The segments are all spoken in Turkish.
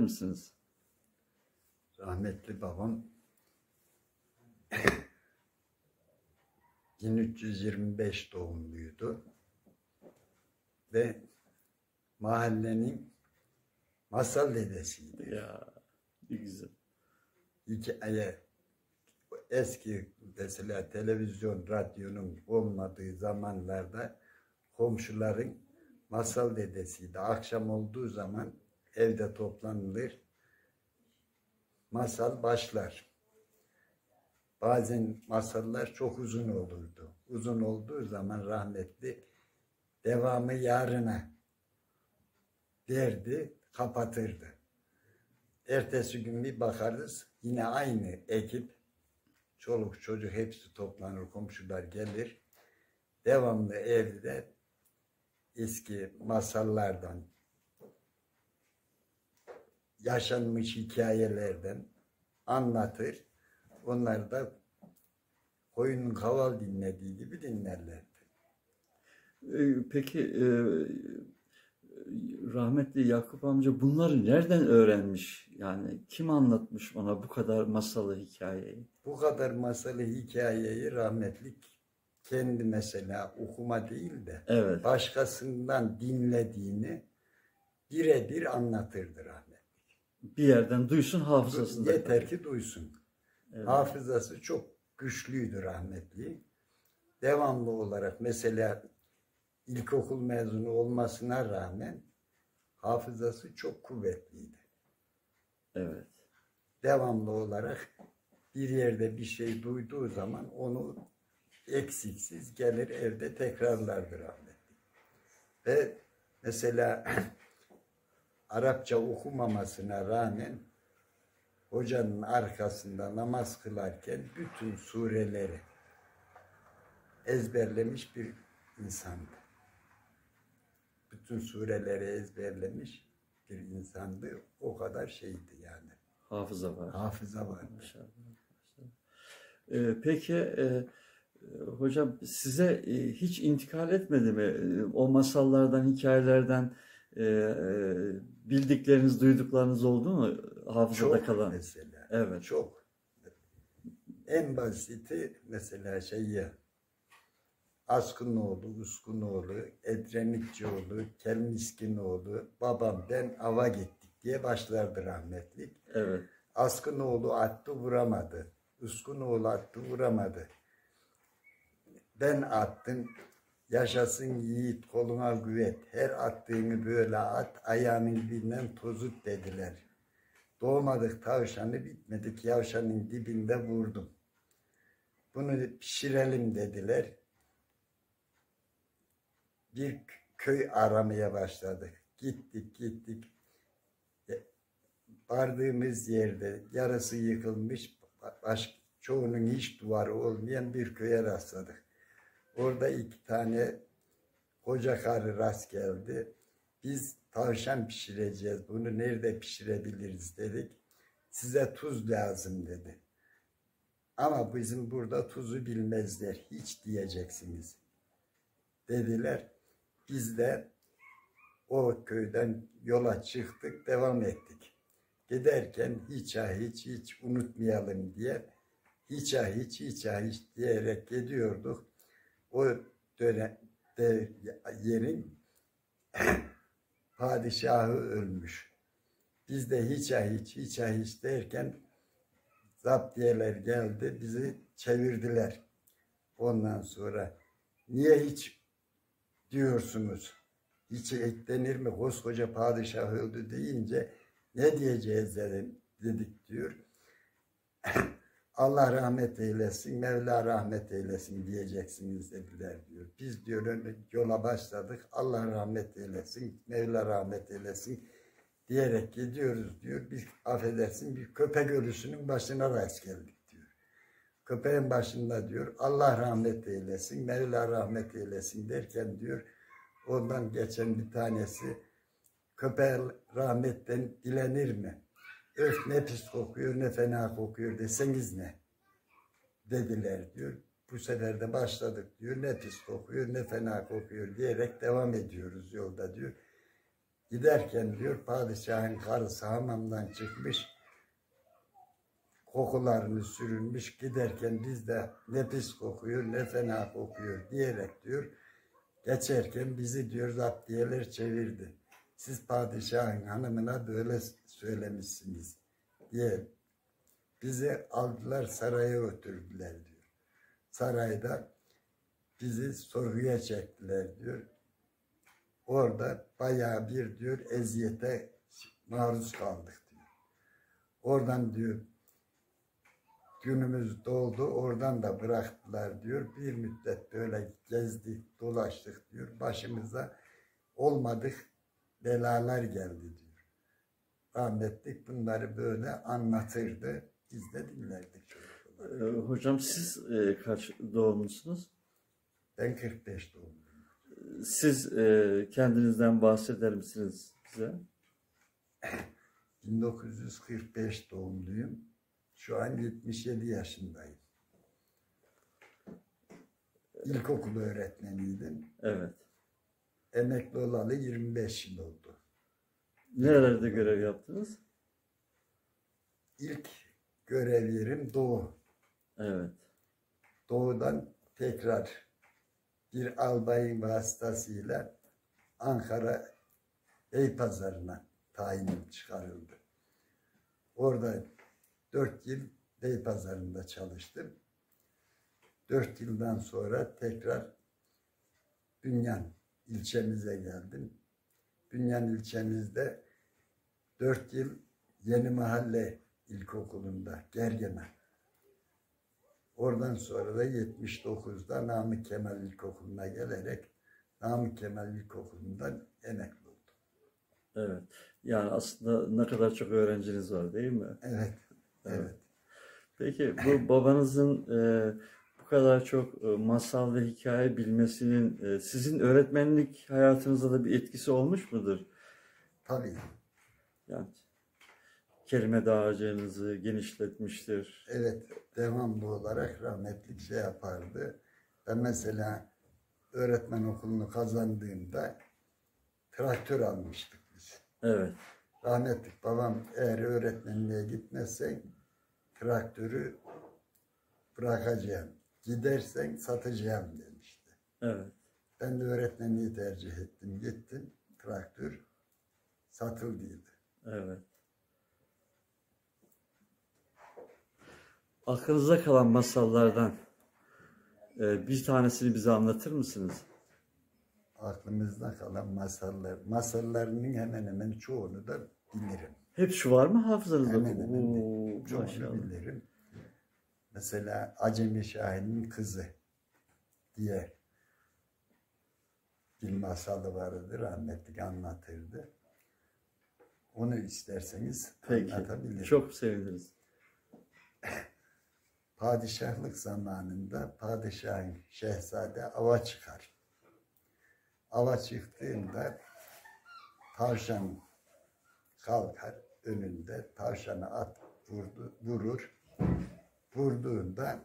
misiniz? Rahmetli babam 1325 doğumluydu ve mahallenin masal dedesiydi. Ya ne güzel. Hikaye eski mesela televizyon, radyonun olmadığı zamanlarda komşuların masal dedesiydi. Akşam olduğu zaman evde toplanılır. Masal başlar. Bazen masallar çok uzun olurdu. Uzun olduğu zaman rahmetli devamı yarına derdi, kapatırdı. Ertesi gün bir bakarız yine aynı ekip çoluk çocuk hepsi toplanır komşular gelir. Devamlı evde eski masallardan yaşanmış hikayelerden anlatır. Onlar da koyunun kaval dinlediği gibi dinlerlerdi. Ee, Peki e, rahmetli Yakup amca bunları nereden öğrenmiş? Yani kim anlatmış ona bu kadar masalı hikayeyi? Bu kadar masalı hikayeyi rahmetlik kendi mesela okuma değil de Evet. başkasından dinlediğini birebir anlatırdı rahmetlik. Bir yerden duysun hafızasında. Yeter ki duysun. Evet. Hafızası çok güçlüydü rahmetli. Devamlı olarak mesela ilkokul mezunu olmasına rağmen hafızası çok kuvvetliydi. Evet. Devamlı olarak bir yerde bir şey duyduğu zaman onu eksiksiz gelir evde tekrarlardı rahmetli. Ve mesela Arapça okumamasına rağmen hocanın arkasında namaz kılarken bütün sureleri ezberlemiş bir insandı. Bütün sureleri ezberlemiş bir insandı. O kadar şeydi yani. Hafıza var. Hafıza. Maşallah. Ee, peki e, e, hocam size e, hiç intikal etmedi mi? E, O masallardan, hikayelerden e, e, bildikleriniz, duyduklarınız oldu mu hafızada Çok kalan? mesela. Evet. Çok. En basiti mesela şey ya. Askınoğlu, Uskunoğlu, Edrenikçioğlu, Kelmiskinoğlu, babam ben ava gittik diye başlardı rahmetlik. Evet. Askınoğlu attı vuramadı. Uskunoğlu attı vuramadı. Ben attım. Yaşasın yiğit koluna güvet. Her attığını böyle at. Ayağının dibinden tozut dediler. Doğmadık tavşanı bitmedik yavşanın dibinde vurdum. Bunu pişirelim dediler. Bir köy aramaya başladık. Gittik gittik. E, Vardığımız yerde yarısı yıkılmış, baş, çoğunun hiç duvarı olmayan bir köye rastladık. Orada iki tane koca karı rast geldi. Biz tavşan pişireceğiz. Bunu nerede pişirebiliriz dedik. Size tuz lazım dedi. Ama bizim burada tuzu bilmezler. Hiç diyeceksiniz. Dediler. Biz de o köyden yola çıktık, devam ettik. Giderken hiç ha hiç hiç unutmayalım diye hiç ha hiç hiç ha hiç diyerek gidiyorduk. O dönemde yerin padişahı ölmüş. Biz de hiç ha hiç hiç ha hiç derken zaptiyeler geldi bizi çevirdiler. Ondan sonra niye hiç diyorsunuz? Hiç eklenir mi? Koskoca padişah öldü deyince ne diyeceğiz dedim, dedik diyor. Allah rahmet eylesin, Mevla rahmet eylesin diyeceksiniz dediler diyor. Biz diyor yola başladık. Allah rahmet eylesin, Mevla rahmet eylesin diyerek gidiyoruz diyor. Bir affedersin bir köpek ölüsünün başına rast geldik diyor. Köpeğin başında diyor Allah rahmet eylesin, Mevla rahmet eylesin derken diyor ondan geçen bir tanesi köpeğe rahmetten dilenir mi? Öf ne pis kokuyor ne fena kokuyor deseniz ne? Dediler diyor. Bu sefer de başladık diyor. Ne pis kokuyor ne fena kokuyor diyerek devam ediyoruz yolda diyor. Giderken diyor padişahın karısı hamamdan çıkmış. Kokularını sürünmüş giderken biz de ne pis kokuyor ne fena kokuyor diyerek diyor. Geçerken bizi diyor zaptiyeler çevirdi. Siz padişahın hanımına böyle söylemişsiniz diye bizi aldılar saraya götürdüler diyor. Sarayda bizi sorguya çektiler diyor. Orada bayağı bir diyor eziyete maruz kaldık diyor. Oradan diyor günümüz doldu oradan da bıraktılar diyor. Bir müddet böyle gezdik dolaştık diyor. Başımıza olmadık belalar geldi diyor. Rahmetlik bunları böyle anlatırdı. Biz de dinlerdik. Ee, hocam siz e, kaç doğumlusunuz? Ben 45 doğumluyum. Siz e, kendinizden bahseder misiniz bize? 1945 doğumluyum. Şu an 77 yaşındayım. İlkokul öğretmeniydim. Evet. Emekli olalı 25 yıl oldu. Nerelerde görev yaptınız? İlk görev yerim Doğu. Evet. Doğudan tekrar bir albayın vasıtasıyla Ankara Beypazarı'na tayinim çıkarıldı. Orada dört yıl Beypazarı'nda çalıştım. Dört yıldan sonra tekrar Bünyan ilçemize geldim. Bünyan ilçemizde dört yıl Yeni Mahalle İlkokulu'nda Gergene. Oradan sonra da 79'da Namık Kemal İlkokulu'na gelerek Namık Kemal İlkokulu'ndan emekli oldum. Evet. Yani aslında ne kadar çok öğrenciniz var değil mi? Evet, Evet. evet. Peki bu babanızın e, kadar çok e, masal ve hikaye bilmesinin e, sizin öğretmenlik hayatınızda da bir etkisi olmuş mudur? Tabii. Yani kelime dağarcığınızı genişletmiştir. Evet, devamlı olarak rahmetlik şey yapardı. Ben mesela öğretmen okulunu kazandığımda traktör almıştık biz. Evet. Rahmetlik babam eğer öğretmenliğe gitmezsen traktörü bırakacağım. Gidersen satacağım demişti. Evet. Ben de öğretmenliği tercih ettim. Gittim. Traktör satıldıydı. Evet. Aklınıza kalan masallardan e, bir tanesini bize anlatır mısınız? Aklımızda kalan masallar. Masallarının hemen hemen çoğunu da bilirim. Hep şu var mı hafızanızda? Hemen hemen Oo, çoğunu maşallah. bilirim. Mesela Acemi Şahin'in kızı diye bir masalı vardı. Rahmetlik anlatırdı. Onu isterseniz Peki. anlatabilirim. Çok seviniriz. padişahlık zamanında padişahın şehzade ava çıkar. Ava çıktığında tavşan kalkar önünde tavşanı at vurdu, vurur. Vurduğunda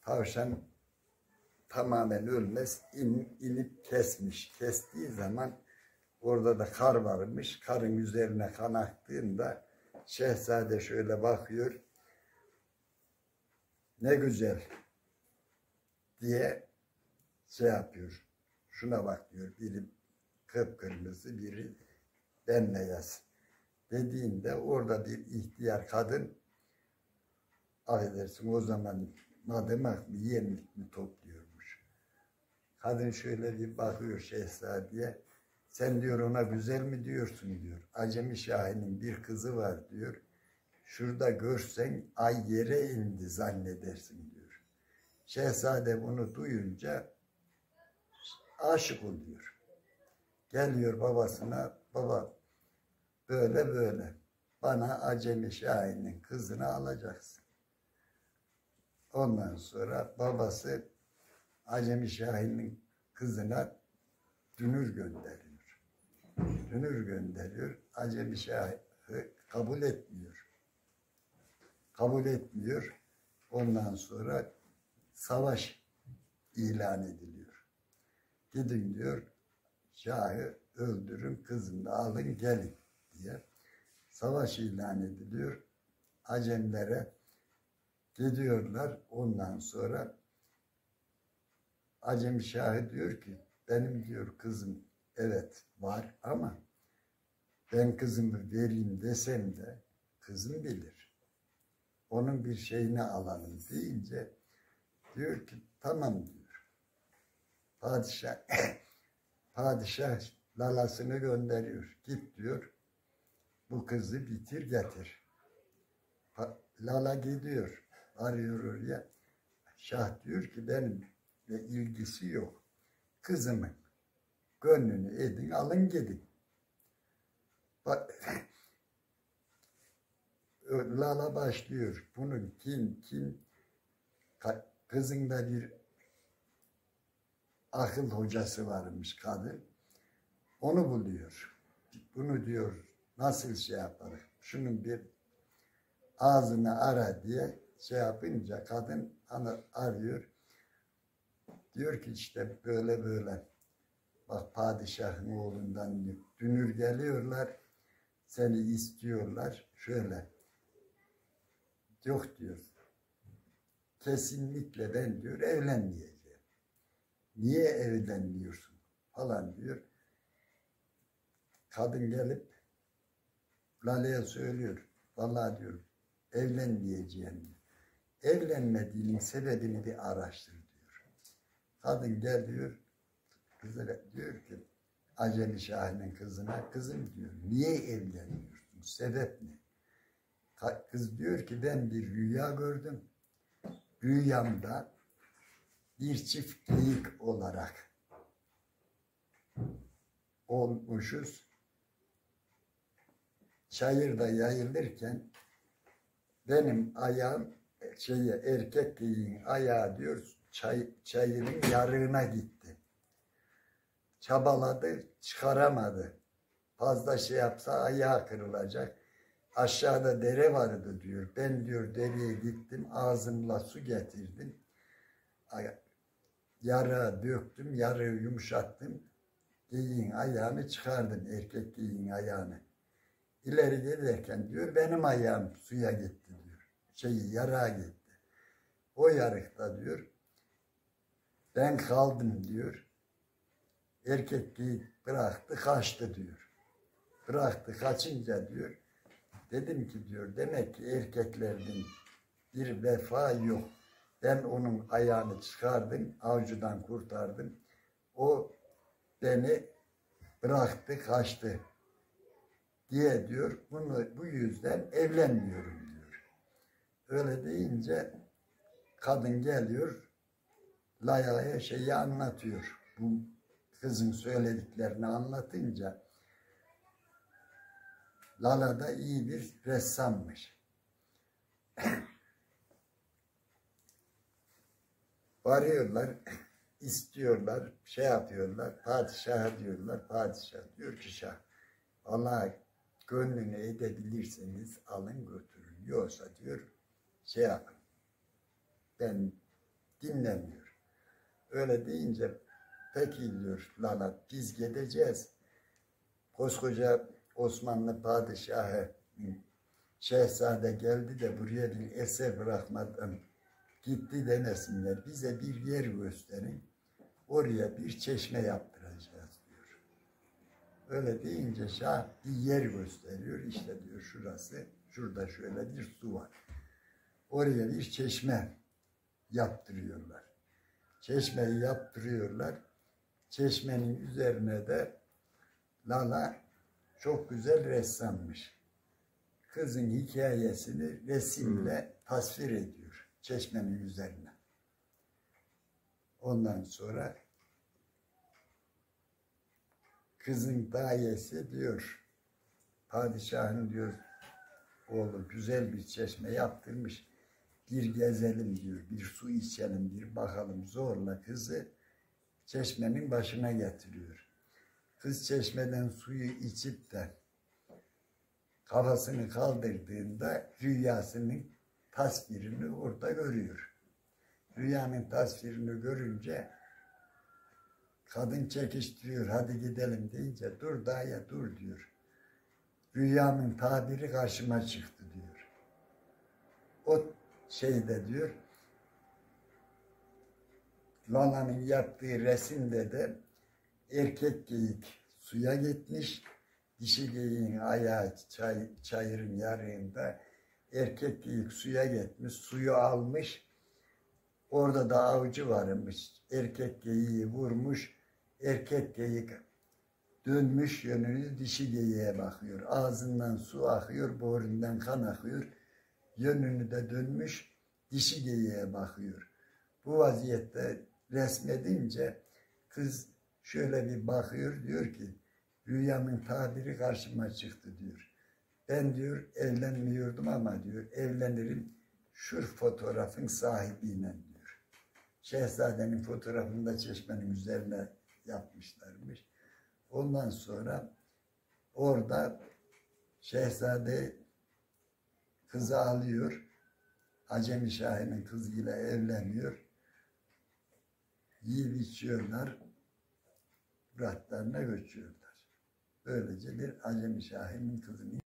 tavşan tamamen ölmez in, inip kesmiş. Kestiği zaman orada da kar varmış. Karın üzerine kan aktığında şehzade şöyle bakıyor ne güzel diye şey yapıyor. Şuna bak diyor. Biri kıpkırmızı, biri bembeyaz. Dediğinde orada bir ihtiyar kadın affedersin o zaman madımak mı yemlik mi topluyormuş. Kadın şöyle bir bakıyor şehzadeye. Sen diyor ona güzel mi diyorsun diyor. Acemi Şahin'in bir kızı var diyor. Şurada görsen ay yere indi zannedersin diyor. Şehzade bunu duyunca aşık oluyor. Geliyor babasına, baba böyle böyle bana Acemi Şahin'in kızını alacaksın. Ondan sonra babası Acemi Şahin'in kızına dünür gönderiyor. Dünür gönderiyor. Acemi Şahin kabul etmiyor kabul etmiyor. Ondan sonra savaş ilan ediliyor. Gidin diyor, Şahı öldürün, kızını alın gelin diye savaş ilan ediliyor. Acemlere gidiyorlar. Ondan sonra Acem Şahı diyor ki benim diyor kızım evet var ama ben kızımı vereyim desem de kızım bilir. Onun bir şeyini alalım deyince diyor ki tamam diyor. Padişah padişah lalasını gönderiyor. Git diyor. Bu kızı bitir getir. Lala gidiyor. Arıyor oraya. Şah diyor ki benimle ilgisi yok. Kızımın gönlünü edin alın gidin. Bak, Lala başlıyor. Bunun kim kim kızında bir akıl hocası varmış kadın. Onu buluyor. Bunu diyor nasıl şey yaparız? Şunun bir ağzını ara diye şey yapınca kadın ana arıyor. Diyor ki işte böyle böyle. Bak padişahın oğlundan dünür geliyorlar. Seni istiyorlar. Şöyle. Yok diyor. Kesinlikle ben diyor evlenmeyeceğim. Niye evlenmiyorsun falan diyor. Kadın gelip Lale'ye söylüyor. Vallahi diyor evlenmeyeceğim diyor. Evlenmediğinin sebebini bir araştır diyor. Kadın geliyor. Kızı diyor ki Acemi Şahin'in kızına kızım diyor niye evlenmiyorsun? Sebep ne? Kız diyor ki ben bir rüya gördüm. Rüyamda bir çift geyik olarak olmuşuz. Çayırda yayılırken benim ayağım şeye erkek geyiğin ayağı diyor çay, çayırın yarığına gitti. Çabaladı çıkaramadı. Fazla şey yapsa ayağı kırılacak. Aşağıda dere vardı diyor. Ben diyor dereye gittim ağzımla su getirdim. Yarığı döktüm, yarığı yumuşattım. Geyiğin ayağını çıkardım, erkek geyiğin ayağını. İleri giderken diyor benim ayağım suya gitti Şeyi yarağa gitti. O yarıkta diyor ben kaldım diyor. Erkek geyik bıraktı kaçtı diyor. Bıraktı kaçınca diyor. Dedim ki diyor demek ki erkeklerden bir vefa yok. Ben onun ayağını çıkardım, avcudan kurtardım. O beni bıraktı, kaçtı diye diyor. Bunu bu yüzden evlenmiyorum. Öyle deyince kadın geliyor, Laya'ya şeyi anlatıyor. Bu kızın söylediklerini anlatınca Lala da iyi bir ressammış. Varıyorlar, istiyorlar, şey yapıyorlar, padişaha diyorlar, padişah diyor ki şah, Allah gönlünü edebilirseniz alın götürün, yoksa diyor şey yapın, ben dinlemiyor. Öyle deyince peki diyor Lala biz gideceğiz. Koskoca Osmanlı padişahı şehzade geldi de buraya bir eser bırakmadan gitti demesinler. Bize bir yer gösterin. Oraya bir çeşme yaptıracağız diyor. Öyle deyince şah bir yer gösteriyor. İşte diyor şurası, şurada şöyle bir su var. Oraya bir çeşme yaptırıyorlar. Çeşmeyi yaptırıyorlar. Çeşmenin üzerine de Lala çok güzel ressammış. Kızın hikayesini resimle tasvir ediyor çeşmenin üzerine. Ondan sonra kızın dayesi diyor, padişahın diyor, oğlu güzel bir çeşme yaptırmış. Bir gezelim diyor, bir su içelim, bir bakalım zorla kızı çeşmenin başına getiriyor. Kız çeşmeden suyu içip de kafasını kaldırdığında rüyasının tasvirini orada görüyor. Rüyanın tasvirini görünce Kadın çekiştiriyor hadi gidelim deyince dur dayı dur diyor. Rüyamın tabiri karşıma çıktı diyor. O şeyde diyor Lala'nın yaptığı resimde de erkek geyik suya gitmiş. Dişi geyiğin ayağı çay, çayırın yarığında erkek geyik suya gitmiş. Suyu almış. Orada da avcı varmış. Erkek geyiği vurmuş. Erkek geyik dönmüş yönünü dişi geyiğe bakıyor. Ağzından su akıyor, boğrundan kan akıyor. Yönünü de dönmüş dişi geyiğe bakıyor. Bu vaziyette resmedince kız şöyle bir bakıyor diyor ki rüyamın tabiri karşıma çıktı diyor. Ben diyor evlenmiyordum ama diyor evlenirim şu fotoğrafın sahibiyle diyor. Şehzadenin fotoğrafını da çeşmenin üzerine yapmışlarmış. Ondan sonra orada şehzade kızı alıyor. Acemi Şahin'in kızıyla evleniyor. Yiyip içiyorlar. Muratlarına göçüyorlar. Böylece bir Acemi Şahin'in kızını